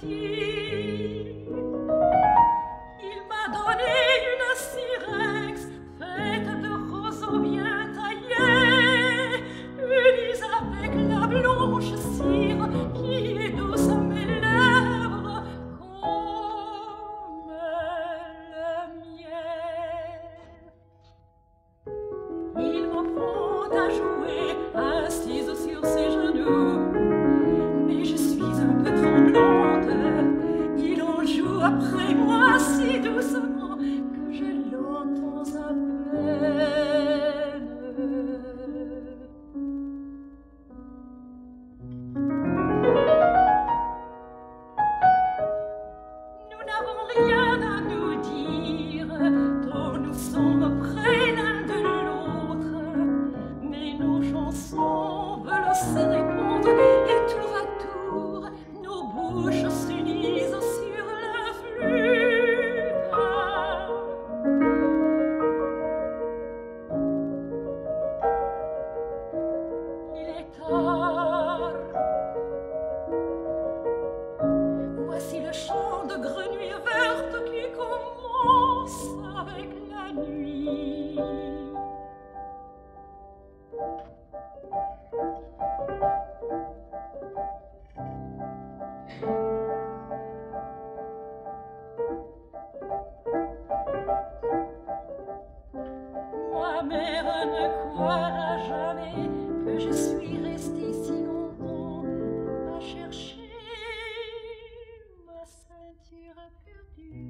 Il m'a donné une sirène faite de roseau bien taillé, une avec la blanche cire qui est douce à mes lèvres comme le miel. Il. après moi si doucement. croire à jamais que je suis restée si longtemps à chercher ma ceinture perdue.